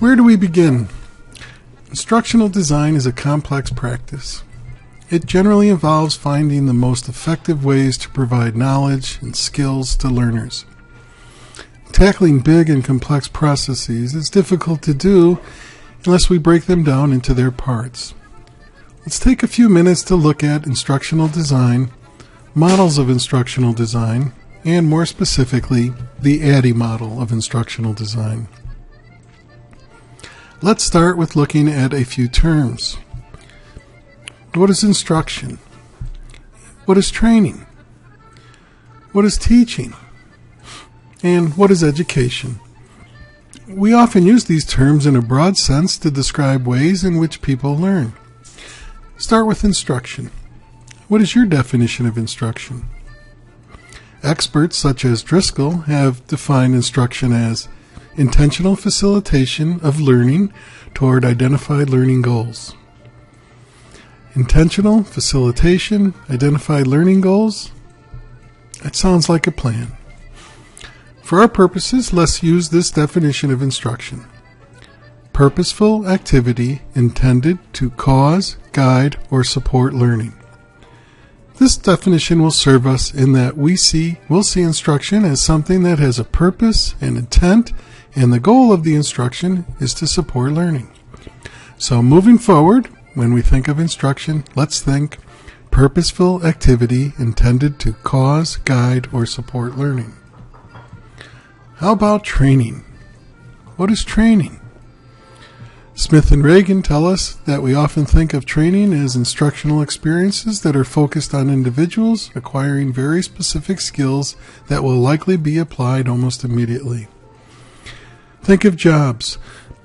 Where do we begin? Instructional design is a complex practice. It generally involves finding the most effective ways to provide knowledge and skills to learners. Tackling big and complex processes is difficult to do unless we break them down into their parts. Let's take a few minutes to look at instructional design, models of instructional design, and more specifically, the ADDIE model of instructional design. Let's start with looking at a few terms. What is instruction? What is training? What is teaching? And what is education? We often use these terms in a broad sense to describe ways in which people learn. Start with instruction. What is your definition of instruction? Experts such as Driscoll have defined instruction as intentional facilitation of learning toward identified learning goals. Intentional facilitation, identified learning goals? That sounds like a plan. For our purposes, let's use this definition of instruction. Purposeful activity intended to cause, guide, or support learning. This definition will serve us in that we see we'll see instruction as something that has a purpose and intent and the goal of the instruction is to support learning. So, moving forward, when we think of instruction, let's think purposeful activity intended to cause, guide, or support learning. How about training? What is training? Smith and Ragan tell us that we often think of training as instructional experiences that are focused on individuals acquiring very specific skills that will likely be applied almost immediately. Think of jobs.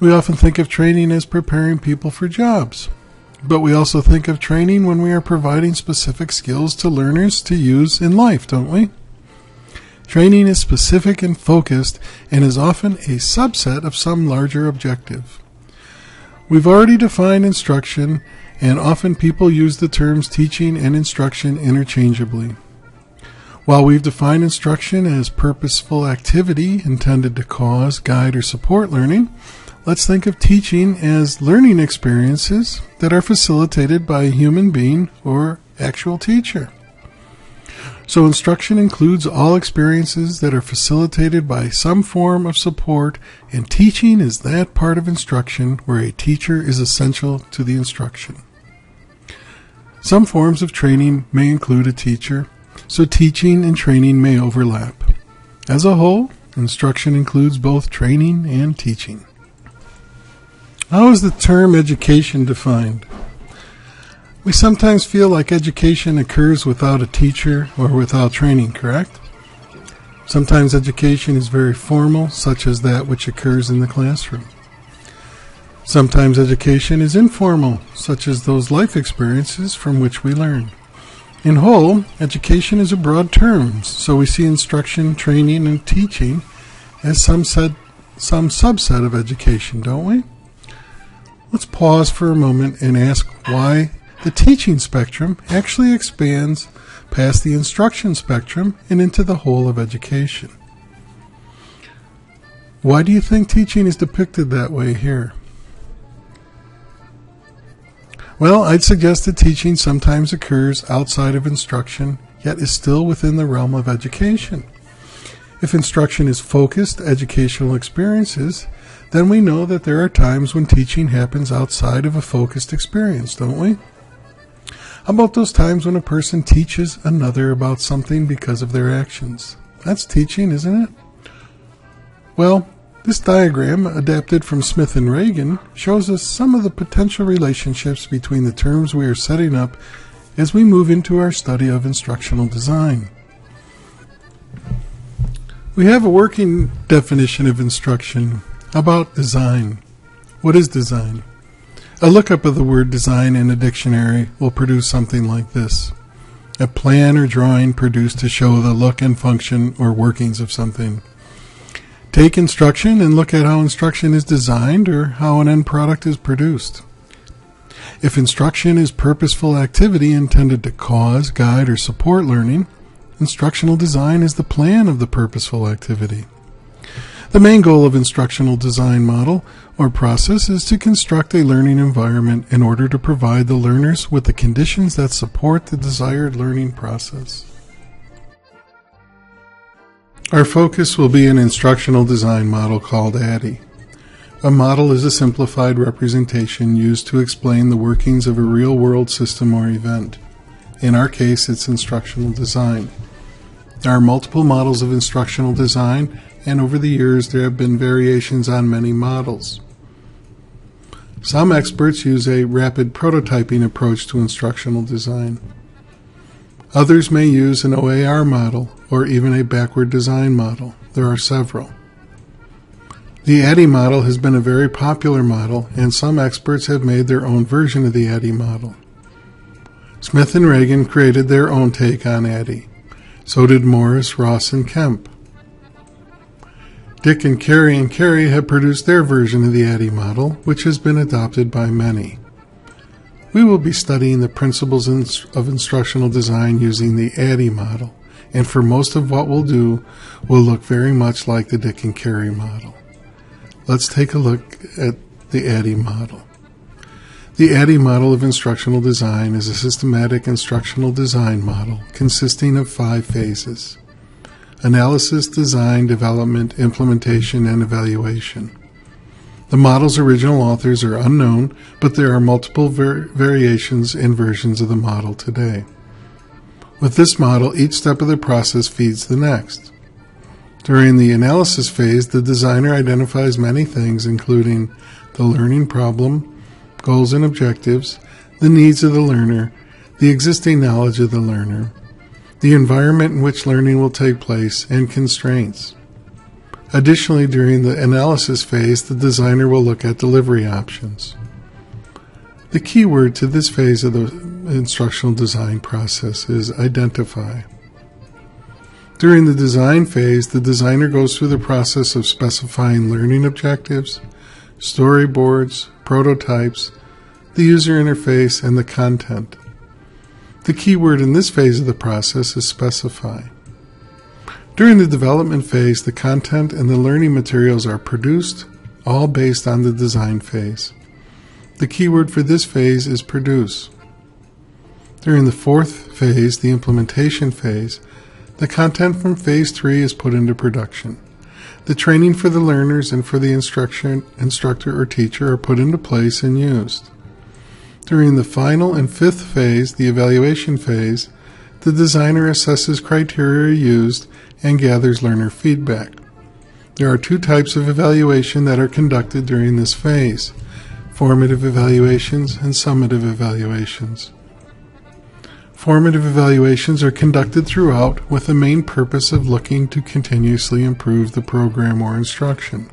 We often think of training as preparing people for jobs. But we also think of training when we are providing specific skills to learners to use in life, don't we? Training is specific and focused and is often a subset of some larger objective. We've already defined instruction, and often people use the terms teaching and instruction interchangeably. While we've defined instruction as purposeful activity intended to cause, guide, or support learning, let's think of teaching as learning experiences that are facilitated by a human being or actual teacher. So, instruction includes all experiences that are facilitated by some form of support, and teaching is that part of instruction where a teacher is essential to the instruction. Some forms of training may include a teacher, so teaching and training may overlap. As a whole, instruction includes both training and teaching. How is the term education defined? We sometimes feel like education occurs without a teacher or without training, correct? Sometimes education is very formal, such as that which occurs in the classroom. Sometimes education is informal, such as those life experiences from which we learn. In whole, education is a broad term, so we see instruction, training, and teaching as some, some subset of education, don't we? Let's pause for a moment and ask why the teaching spectrum actually expands past the instruction spectrum and into the whole of education. Why do you think teaching is depicted that way here? Well, I'd suggest that teaching sometimes occurs outside of instruction, yet is still within the realm of education. If instruction is focused educational experiences, then we know that there are times when teaching happens outside of a focused experience, don't we? How about those times when a person teaches another about something because of their actions? That's teaching, isn't it? Well, this diagram, adapted from Smith and Ragan, shows us some of the potential relationships between the terms we are setting up as we move into our study of instructional design. We have a working definition of instruction. About design? What is design? A lookup of the word design in a dictionary will produce something like this a plan or drawing produced to show the look and function or workings of something. Take instruction and look at how instruction is designed or how an end product is produced. If instruction is purposeful activity intended to cause, guide, or support learning, instructional design is the plan of the purposeful activity. The main goal of instructional design model or process is to construct a learning environment in order to provide the learners with the conditions that support the desired learning process. Our focus will be an instructional design model called ADDIE. A model is a simplified representation used to explain the workings of a real-world system or event. In our case, it's instructional design. There are multiple models of instructional design, and over the years there have been variations on many models. Some experts use a rapid prototyping approach to instructional design. Others may use an OAR model or even a backward design model. There are several. The ADDIE model has been a very popular model, and some experts have made their own version of the ADDIE model. Smith and Ragan created their own take on ADDIE. So did Morris, Ross, and Kemp. Dick and Carey and Carey have produced their version of the ADDIE model, which has been adopted by many. We will be studying the principles of instructional design using the ADDIE model, and for most of what we'll do will look very much like the Dick and Carey model. Let's take a look at the ADDIE model. The ADDIE model of instructional design is a systematic instructional design model consisting of five phases analysis, design, development, implementation, and evaluation. The model's original authors are unknown, but there are multiple var- variations and versions of the model today. With this model, each step of the process feeds the next. During the analysis phase, the designer identifies many things, including the learning problem, goals and objectives, the needs of the learner, the existing knowledge of the learner, the environment in which learning will take place, and constraints. Additionally, during the analysis phase, the designer will look at delivery options. The key word to this phase of the instructional design process is identify. During the design phase, the designer goes through the process of specifying learning objectives, storyboards, prototypes, the user interface, and the content. The key word in this phase of the process is specify. During the development phase, the content and the learning materials are produced, all based on the design phase. The keyword for this phase is produce. During the fourth phase, the implementation phase, the content from phase 3 is put into production. The training for the learners and for the instruction, instructor or teacher are put into place and used. During the final and fifth phase, the evaluation phase, the designer assesses criteria used and gathers learner feedback. There are two types of evaluation that are conducted during this phase formative evaluations and summative evaluations. Formative evaluations are conducted throughout with the main purpose of looking to continuously improve the program or instruction.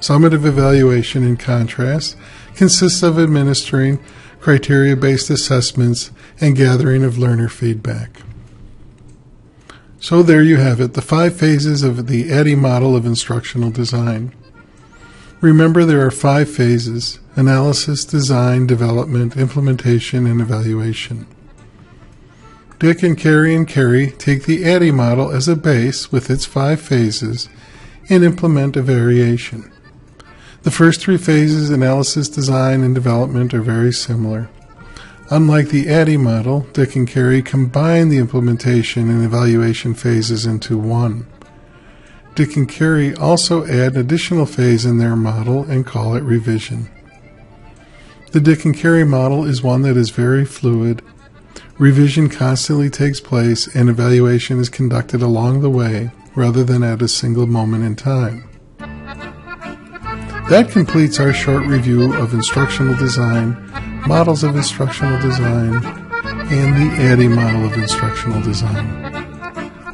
Summative evaluation, in contrast, consists of administering criteria based assessments and gathering of learner feedback. So there you have it, the five phases of the ADDIE model of instructional design. Remember there are five phases analysis, design, development, implementation, and evaluation. Dick and Carey and Carey take the ADDIE model as a base with its five phases and implement a variation. The first three phases, analysis, design, and development, are very similar. Unlike the ADDIE model, Dick and Carey combine the implementation and evaluation phases into one. Dick and Carey also add an additional phase in their model and call it revision. The Dick and Carey model is one that is very fluid. Revision constantly takes place and evaluation is conducted along the way rather than at a single moment in time. That completes our short review of instructional design models of instructional design, and the ADDIE model of instructional design.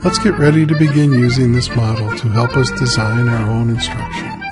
Let's get ready to begin using this model to help us design our own instruction.